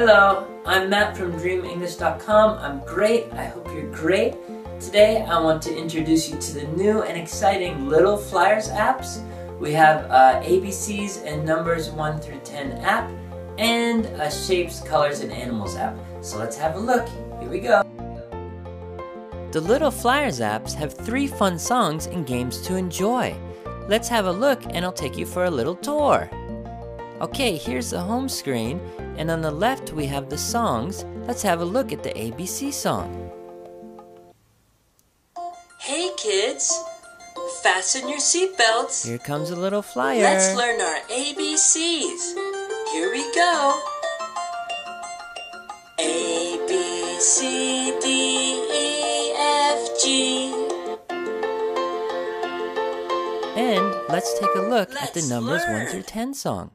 Hello, I'm Matt from DreamEnglish.com. I'm great. I hope you're great. Today I want to introduce you to the new and exciting Little Flyers apps. We have uh, ABCs and Numbers 1 through 10 app and a Shapes, Colors, and Animals app. So let's have a look. Here we go. The Little Flyers apps have three fun songs and games to enjoy. Let's have a look and I'll take you for a little tour. Okay, here's the home screen, and on the left we have the songs. Let's have a look at the ABC song. Hey kids, fasten your seatbelts. Here comes a little flyer. Let's learn our ABCs. Here we go. A, B, C, D, E, F, G. And let's take a look at the Let's numbers 1 through 10 song.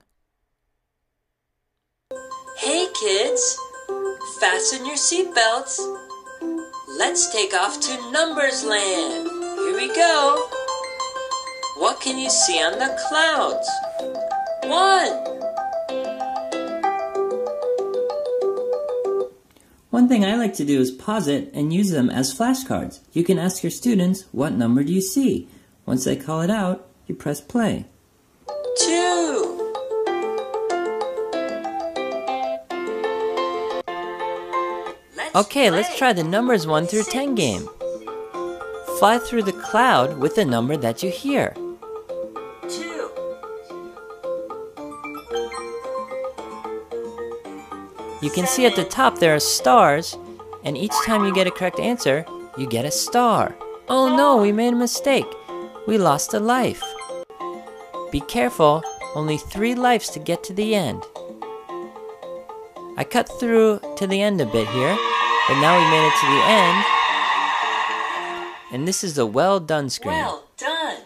Kids, fasten your seatbelts. Let's take off to Numbers Land. Here we go. What can you see on the clouds? One. One thing I like to do is pause it and use them as flashcards. You can ask your students, what number do you see? Once they call it out, you press play. Two. Okay, let's try the numbers 1 through 10 game. Fly through the cloud with the number that you hear. Two. You can see at the top there are stars, and each time you get a correct answer, you get a star. Oh no, we made a mistake. We lost a life. Be careful, only three lives to get to the end. I cut through to the end a bit here, but now we made it to the end. And this is the well done screen. Well done.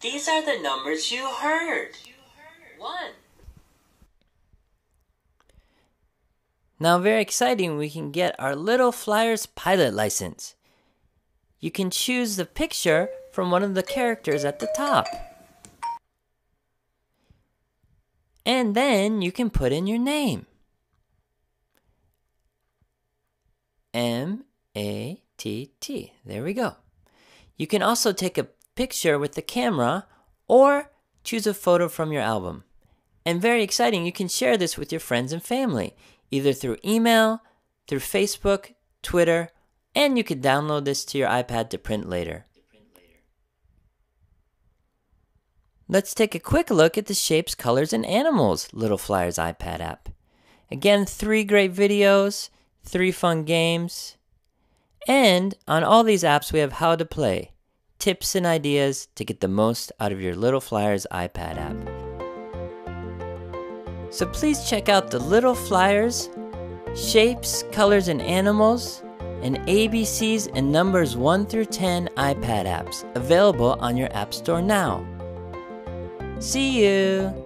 These are the numbers you heard. One. Now, very exciting, we can get our Little Flyers pilot license. You can choose the picture from one of the characters at the top. And then you can put in your name. M A T T. There we go. You can also take a picture with the camera or choose a photo from your album. And very exciting, you can share this with your friends and family, either through email, through Facebook, Twitter, and you could download this to your iPad to print later. Let's take a quick look at the Shapes, Colors, and Animals Little Flyers iPad app. Again, three great videos, three fun games, and on all these apps we have how to play, tips and ideas to get the most out of your Little Flyers iPad app. So please check out the Little Flyers, Shapes, Colors, and Animals, and ABCs and numbers 1 through 10 iPad apps available on your App Store now. See you!